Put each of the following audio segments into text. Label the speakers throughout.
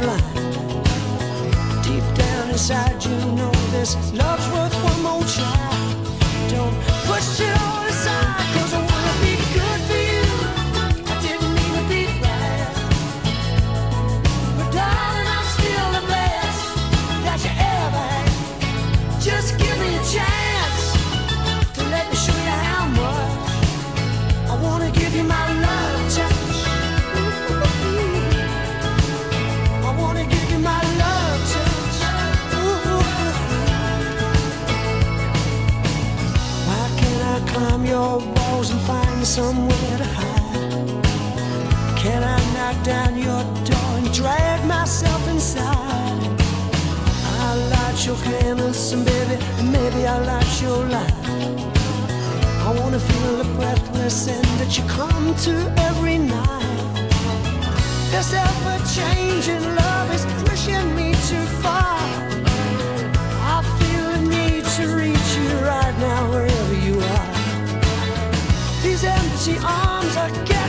Speaker 1: blind. Deep down inside, you know this love's worth one climb your walls and find somewhere to hide? Can I knock down your door and drag myself inside? I'll light your candles and baby, maybe I'll light your light. I wanna feel the breathless end that you come to every night. This ever-changing love is pushing me too far.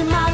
Speaker 1: you my